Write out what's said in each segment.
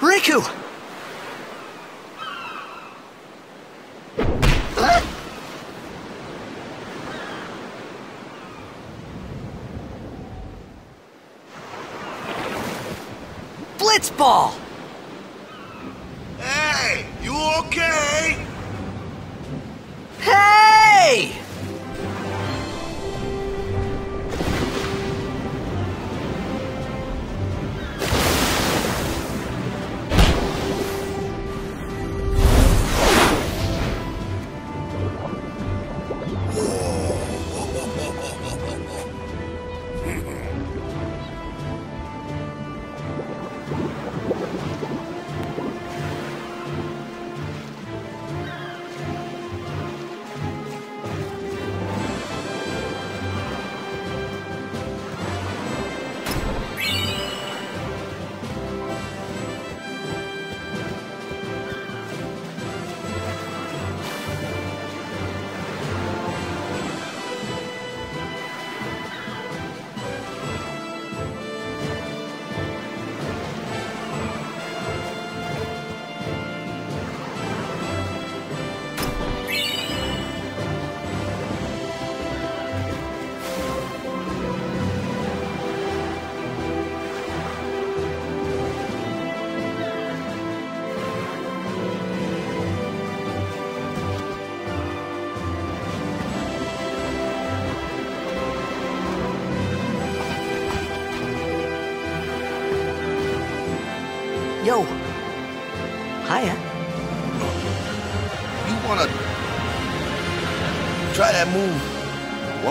Rikku! Blitzball!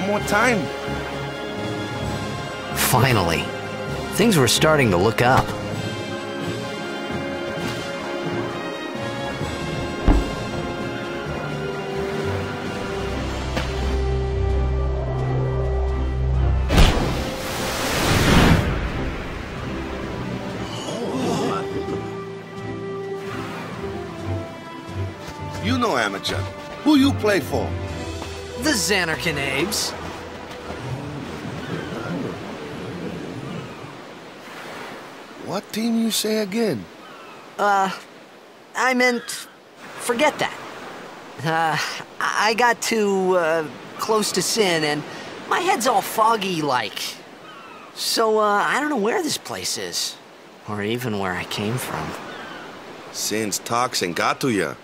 More time? Finally. Things were starting to look up. You know amateur. Who you play for? The Zanarkand Abes. What team you say again? Uh, I meant, forget that. Uh, I got too, uh, close to sin and my head's all foggy like. So, uh, I don't know where this place is. Or even where I came from. Sin's toxin got to you.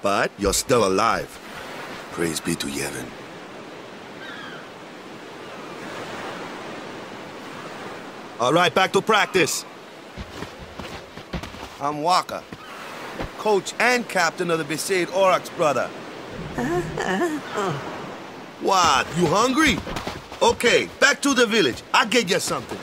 But you're still alive. Praise be to Yevon. All right, back to practice. I'm Wakka, coach and captain of the Besaid Aurochs, brother. Uh-huh. What, you hungry? Okay, back to the village. I'll get you something.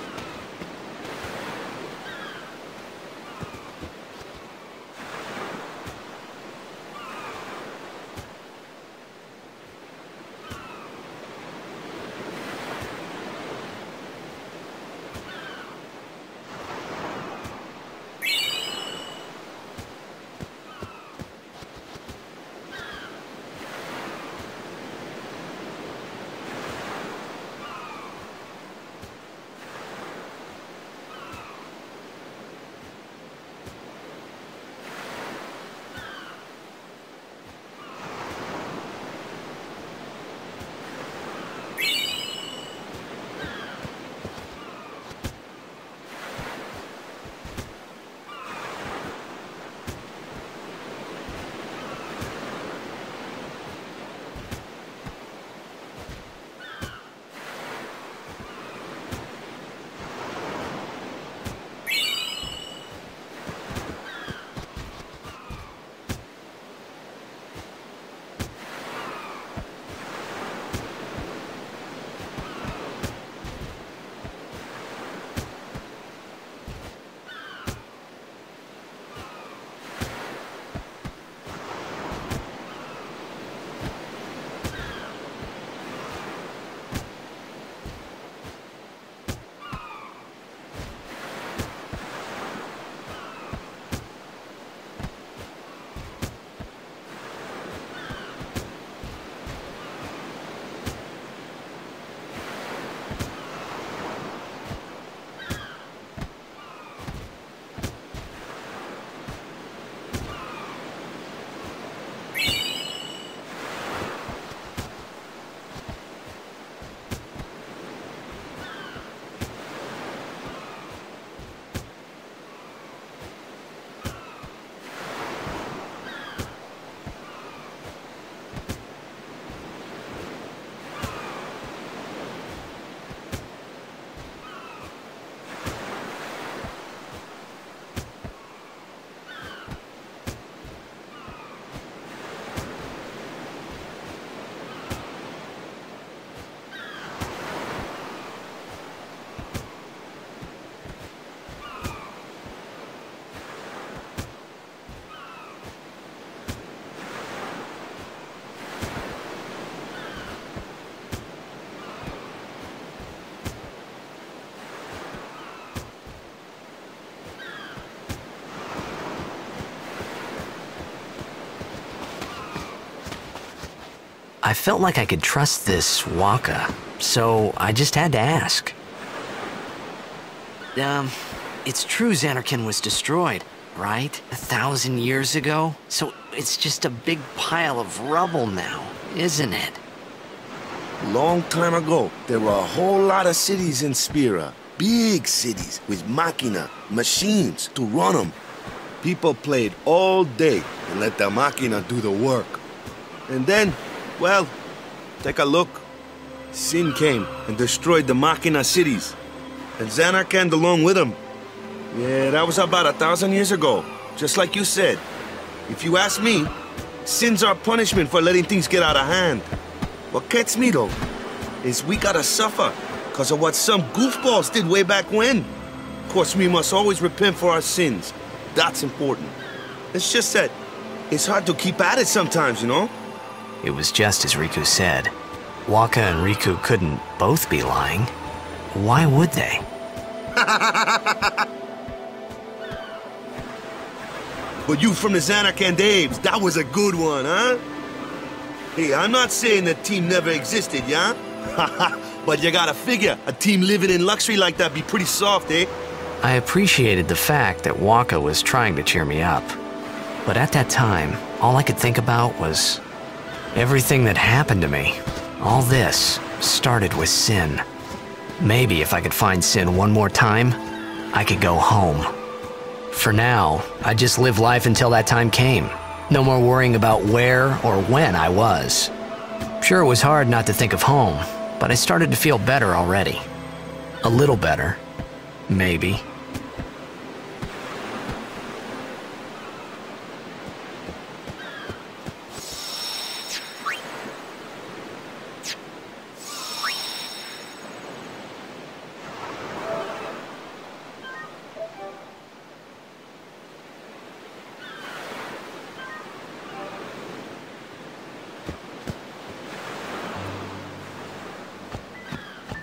Felt like I could trust this Wakka, so I just had to ask. Um, it's true Zanarkand was destroyed, right? A thousand years ago? So it's just a big pile of rubble now, isn't it? Long time ago, there were a whole lot of cities in Spira. Big cities with machina, machines to run them. People played all day and let the machina do the work. And then, well, take a look. Sin came and destroyed the machina cities. And Zanarkand along with them. Yeah, that was about a thousand years ago. Just like you said. If you ask me, sin's our punishment for letting things get out of hand. What gets me though, is we gotta suffer because of what some goofballs did way back when. Of course, we must always repent for our sins. That's important. It's just that it's hard to keep at it sometimes, you know? It was just as Rikku said. Wakka and Rikku couldn't both be lying. Why would they? But you from the Zanarkand Abes, that was a good one, huh? Hey, I'm not saying that team never existed, yeah? but you gotta figure, a team living in luxury like that be pretty soft, eh? I appreciated the fact that Wakka was trying to cheer me up. But at that time, all I could think about was everything that happened to me. All this started with Sin. Maybe if I could find Sin one more time, I could go home. For now, I just live life until that time came. No more worrying about where or when I was. Sure, it was hard not to think of home, but I started to feel better already. A little better. Maybe.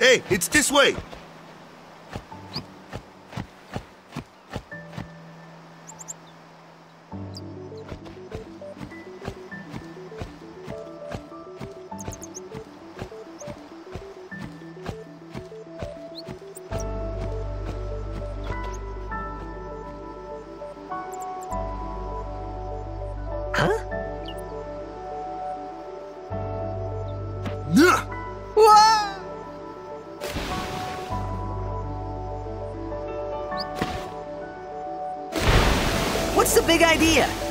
Hey, it's this way. Idea?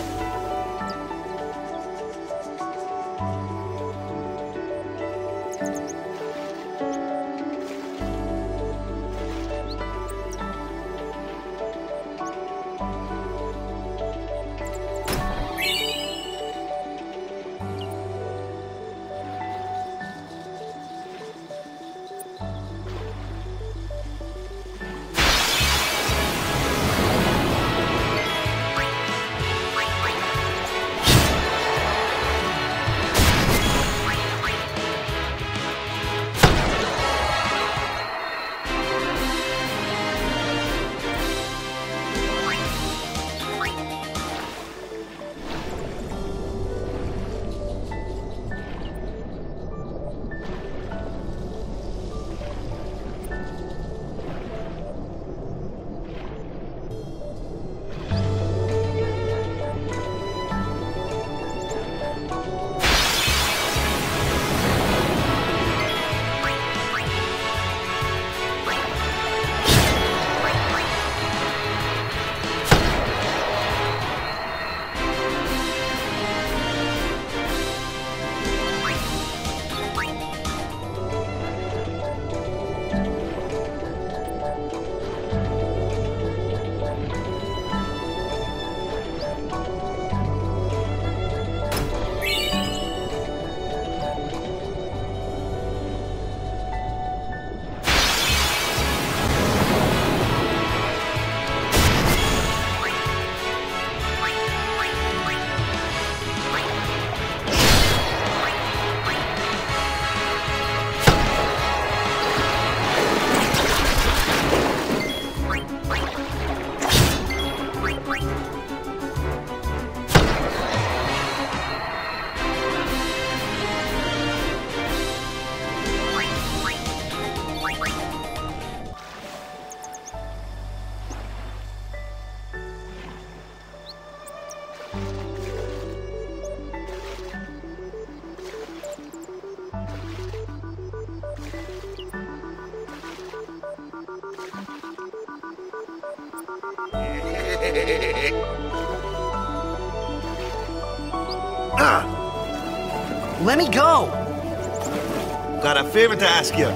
Got a favor to ask you.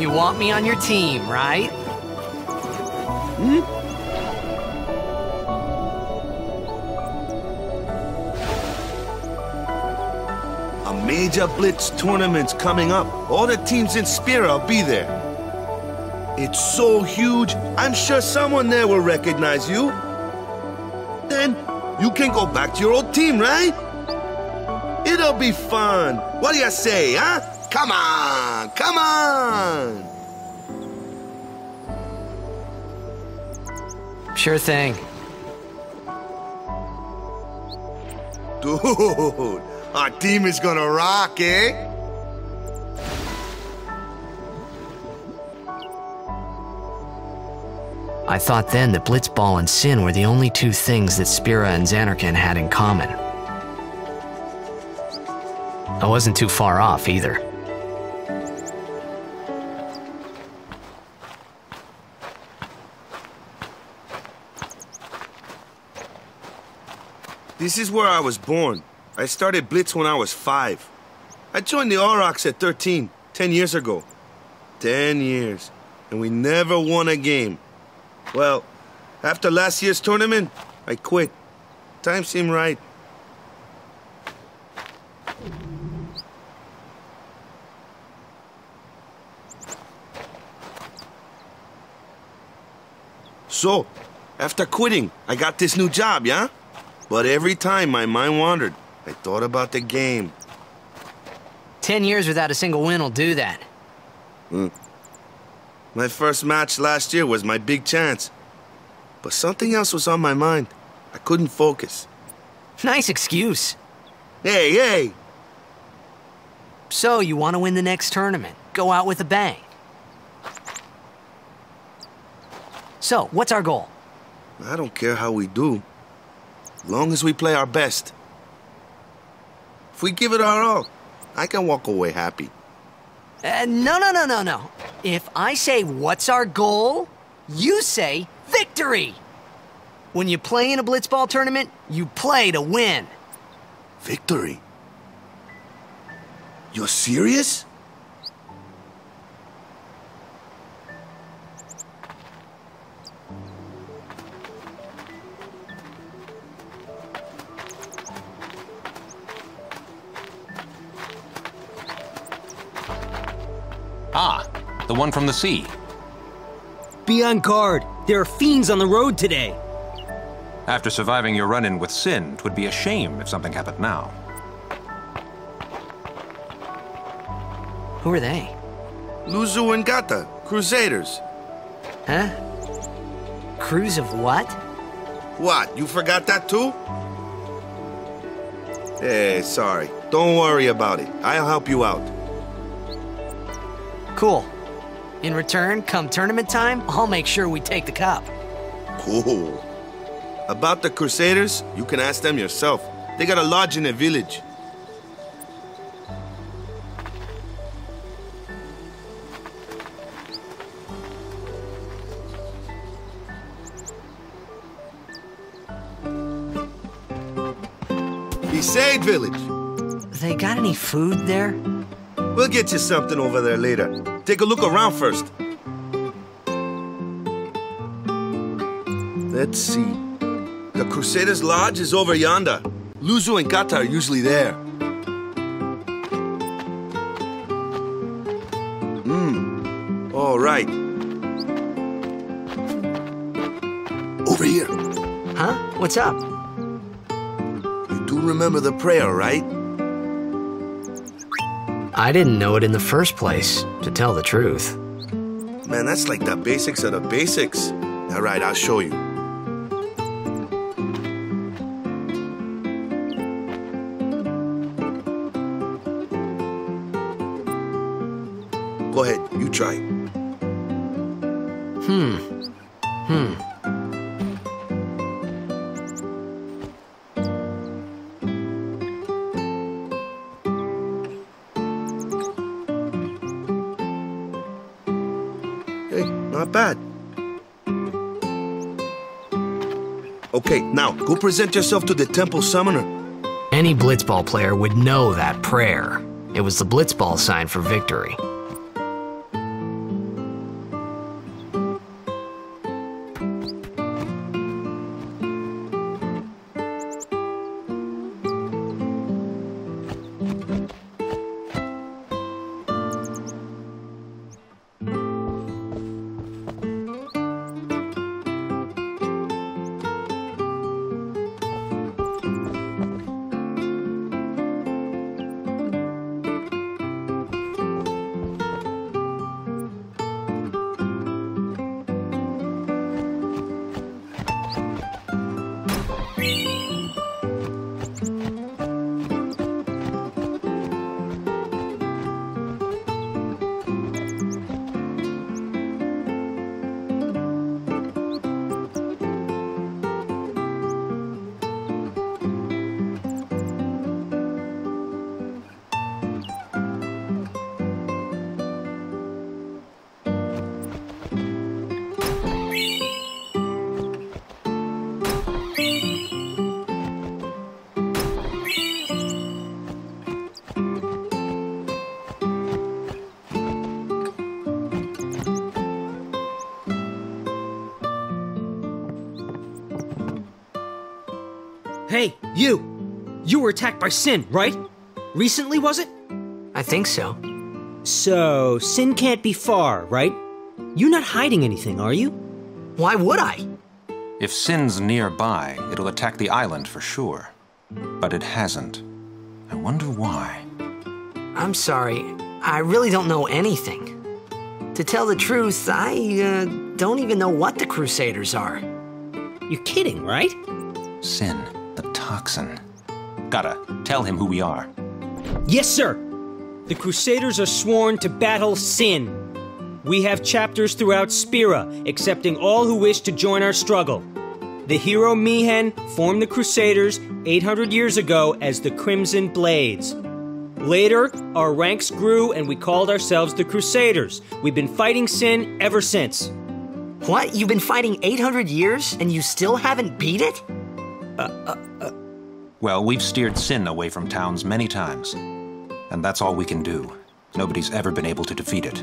You want me on your team, right? Hmm? A major blitz tournament's coming up. All the teams in Spira will be there. It's so huge, I'm sure someone there will recognize you. Then you can go back to your old team, right? It'll be fun. What do you say, huh? Come on, come on! Sure thing. Dude, our team is gonna rock, eh? I thought then that Blitzball and Sin were the only two things that Spira and Zanarkand had in common. I wasn't too far off either. This is where I was born. I started Blitz when I was five. I joined the Aurochs at 13, 10 years ago. 10 years. And we never won a game. Well, after last year's tournament, I quit. Time seemed right. So, after quitting, I got this new job, yeah? But every time my mind wandered, I thought about the game. Ten years without a single win will do that. Mm. My first match last year was my big chance. But something else was on my mind. I couldn't focus. Nice excuse. Hey, hey! So, you want to win the next tournament? Go out with a bang. So, what's our goal? I don't care how we do. Long as we play our best. If we give it our all, I can walk away happy. Uh, no, no, no, no, no. If I say, what's our goal? You say, victory! When you play in a blitzball tournament, you play to win. Victory? You're serious? The one from the sea. Be on guard. There are fiends on the road today. After surviving your run-in with Sin, twould be a shame if something happened now. Who are they? Luzzu and Gatta, Crusaders. Huh? Crews of what? What, you forgot that too? Hey, sorry. Don't worry about it. I'll help you out. Cool. In return, come tournament time, I'll make sure we take the cup. Cool. About the Crusaders, you can ask them yourself. They got a lodge in a village. Besaid village. They got any food there? We'll get you something over there later. Take a look around first. Let's see. The Crusaders' Lodge is over yonder. Luzzu and Gatta are usually there. Hmm. All right. Over here. Huh? What's up? You do remember the prayer, right? I didn't know it in the first place, to tell the truth. Man, that's like the basics of the basics. All right, I'll show you. Hey, not bad. Okay, now go present yourself to the temple summoner. Any blitzball player would know that prayer. It was the blitzball sign for victory. You were attacked by Sin, right? Recently, was it? I think so. So, Sin can't be far, right? You're not hiding anything, are you? Why would I? If Sin's nearby, it'll attack the island for sure. But it hasn't. I wonder why. I'm sorry. I really don't know anything. To tell the truth, I uh, don't even know what the Crusaders are. You're kidding, right? Sin, the toxin. Gotta tell him who we are. Yes, sir! The Crusaders are sworn to battle Sin. We have chapters throughout Spira, accepting all who wish to join our struggle. The hero Mi'ihen formed the Crusaders 800 years ago as the Crimson Blades. Later, our ranks grew and we called ourselves the Crusaders. We've been fighting Sin ever since. What? You've been fighting 800 years and you still haven't beat it? Uh, uh, uh, Well, we've steered Sin away from towns many times. And that's all we can do. Nobody's ever been able to defeat it.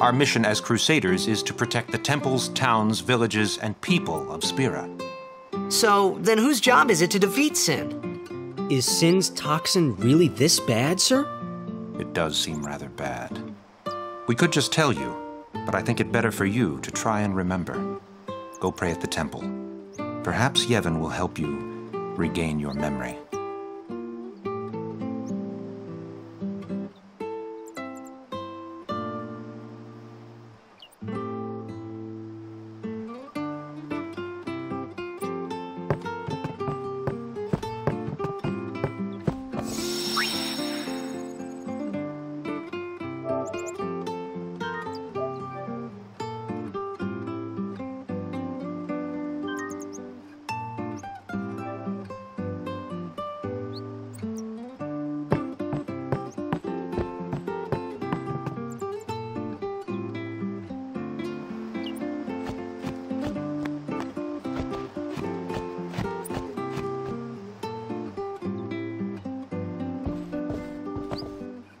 Our mission as Crusaders is to protect the temples, towns, villages, and people of Spira. So, then whose job is it to defeat Sin? Is Sin's toxin really this bad, sir? It does seem rather bad. We could just tell you, but I think it better for you to try and remember. Go pray at the temple. Perhaps Yevon will help you regain your memory.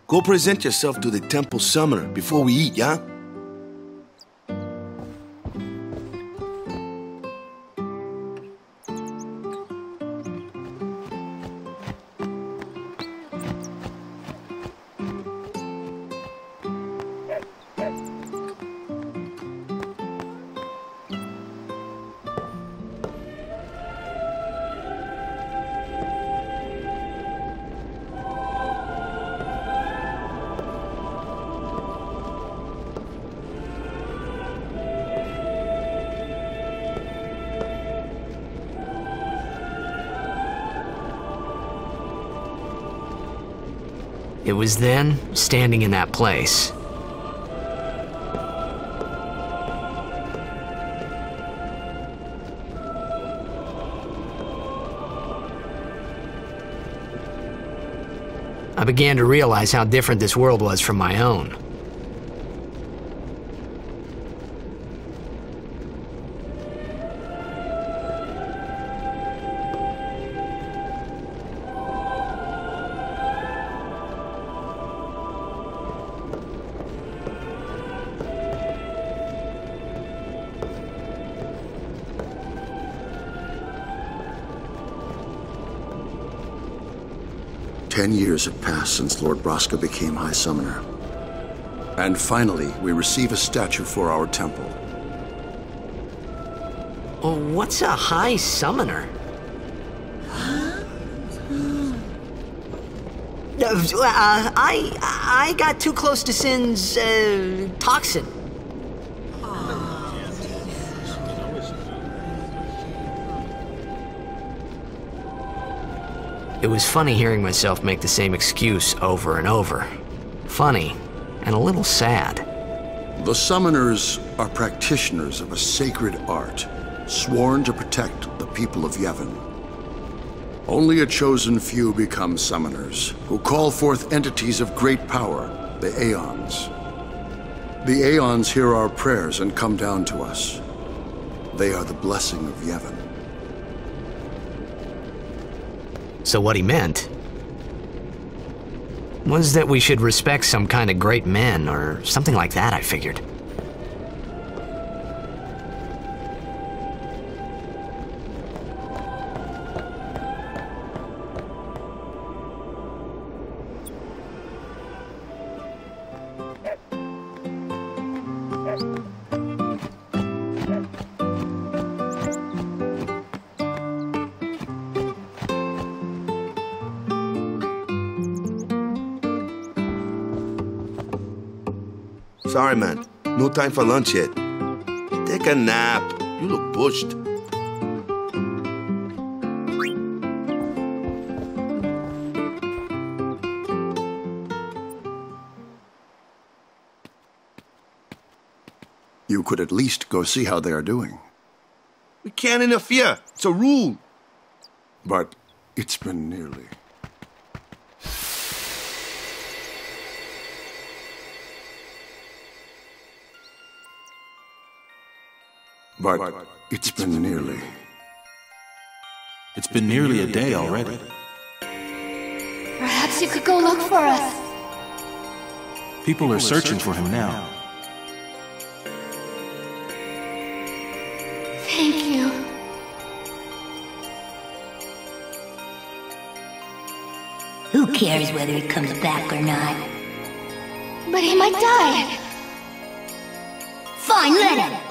Go present yourself to the temple summoner before we eat, yeah? Was then, standing in that place, I began to realize how different this world was from my own. Since Lord Braska became High Summoner. And finally, we receive a statue for our temple. Oh, what's a high summoner? Uh, I I got too close to Sin's uh, toxin. It was funny hearing myself make the same excuse over and over. Funny, and a little sad. The summoners are practitioners of a sacred art, sworn to protect the people of Yevon. Only a chosen few become summoners, who call forth entities of great power, the Aeons. The Aeons hear our prayers and come down to us. They are the blessing of Yevon. So what he meant was that we should respect some kind of great men or something like that, I figured. Time for lunch yet. Take a nap. You look pushed. You could at least go see how they are doing. We can't interfere. It's a rule. But it's been nearly. But it's been nearly. It's been nearly a day already. Perhaps you could go look for us. People are searching for him now. Thank you. Who cares whether he comes back or not? But he might die. Fine, let him.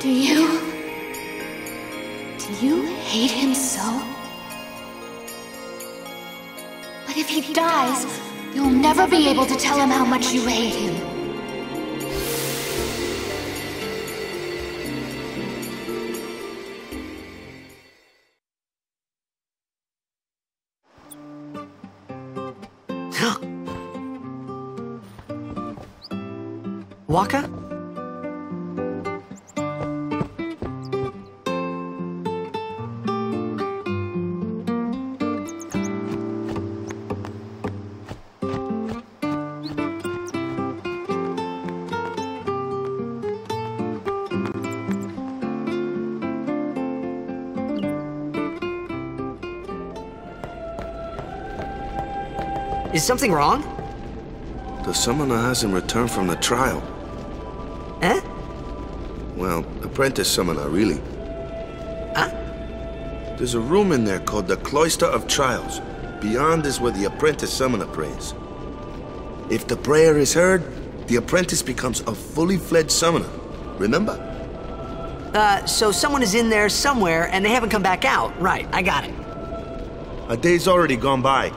Do you... Do you hate him so? But if he dies, you'll never be able to tell him how much you hate him. Wakka? Something wrong? The summoner hasn't returned from the trial. Eh? Well, apprentice summoner, really. Huh? There's a room in there called the Cloister of Trials. Beyond is where the apprentice summoner prays. If the prayer is heard, the apprentice becomes a fully fledged summoner. Remember? Uh, so someone is in there somewhere and they haven't come back out. Right, I got it. A day's already gone by.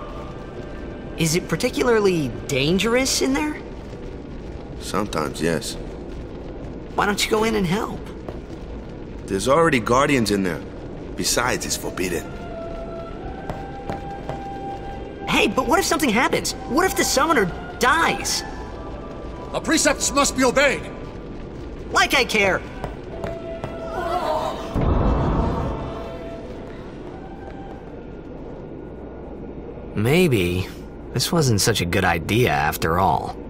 Is it particularly dangerous in there? Sometimes, yes. Why don't you go in and help? There's already guardians in there. Besides, it's forbidden. Hey, but what if something happens? What if the summoner dies? The precepts must be obeyed. Like I care. Maybe this wasn't such a good idea after all.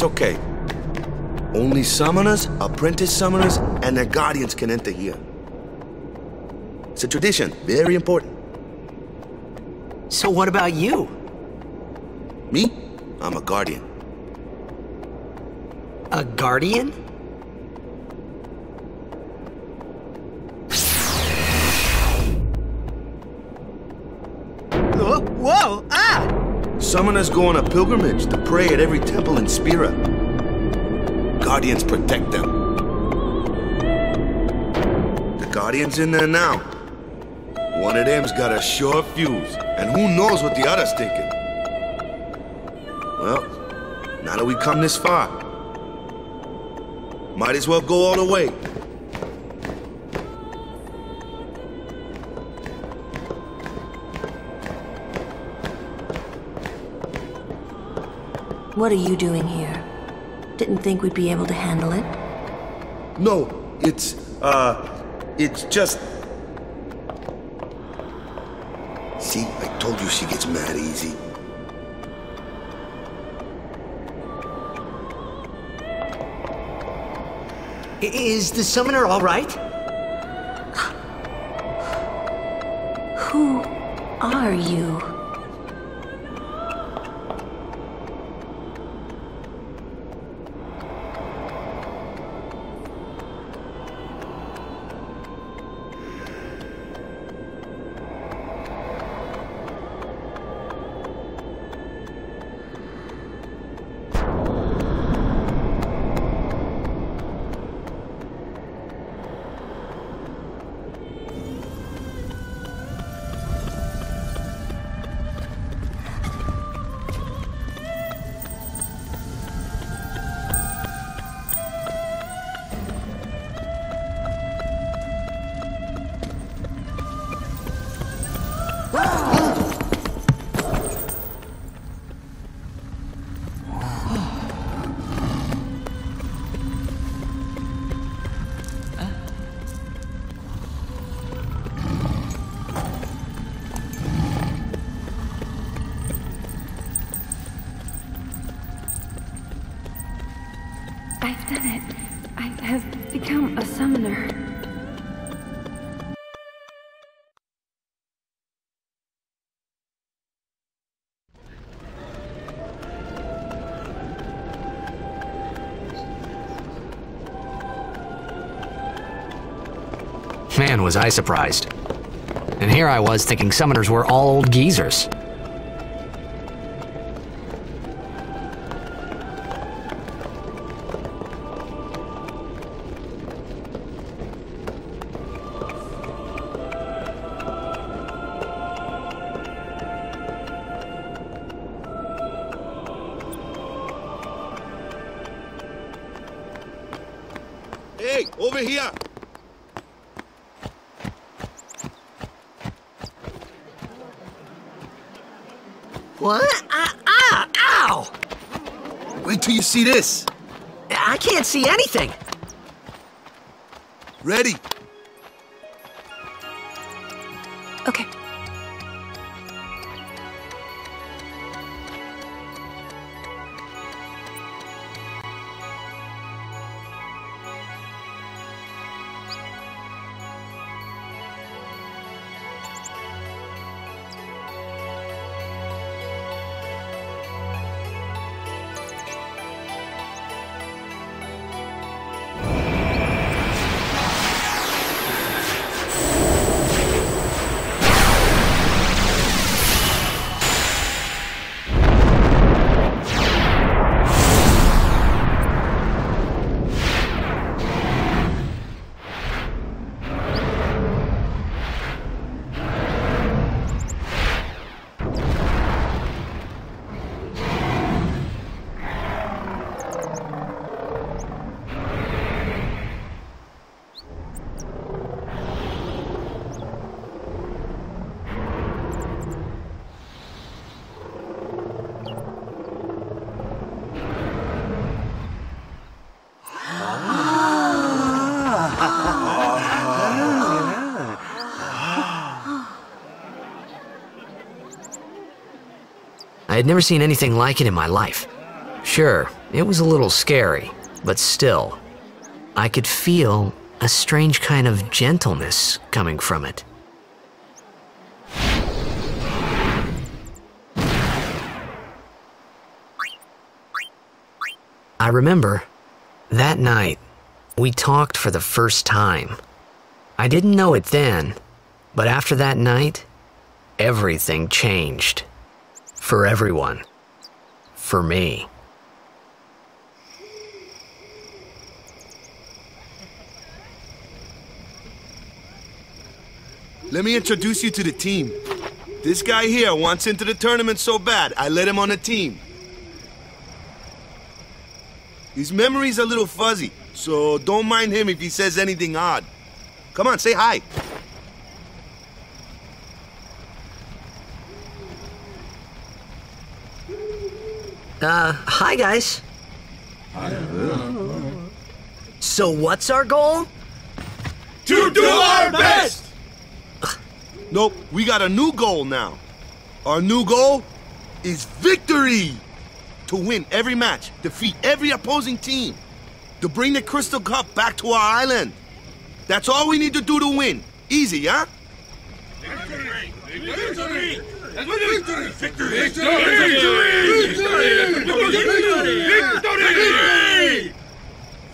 It's okay. Only summoners, apprentice summoners, and their guardians can enter here. It's a tradition, very important. So what about you? Me? I'm a guardian. A guardian? Summoners go on a pilgrimage to pray at every temple in Spira. Guardians protect them. The Guardian's in there now. One of them's got a sure fuse, and who knows what the other's thinking. Well, now that we come this far, might as well go all the way. What are you doing here? Didn't think we'd be able to handle it. No, it's, uh, it's just... See, I told you she gets mad easy. Is the summoner all right? Who are you? Man, was I surprised. And here I was thinking summoners were all old geezers. Hey, over here! What? Ah, ah, ow! Wait till you see this. I can't see anything. Ready? Had never seen anything like it in my life. Sure, it was a little scary, but still, I could feel a strange kind of gentleness coming from it. I remember that night we talked for the first time. I didn't know it then, but after that night, everything changed. For everyone. For me. Let me introduce you to the team. This guy here wants into the tournament so bad, I let him on the team. His memory's a little fuzzy, so don't mind him if he says anything odd. Come on, say hi. Uh, hi guys. So what's our goal? To do our best! Nope, we got a new goal now. Our new goal is victory! To win every match, defeat every opposing team, to bring the Crystal Cup back to our island. That's all we need to do to win. Easy, huh? Victory! Victory! Victory! Victory!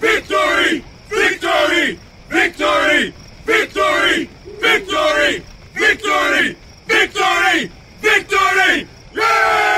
Victory! Victory! Victory! Victory! Victory! Victory! Victory! Victory! Yeah!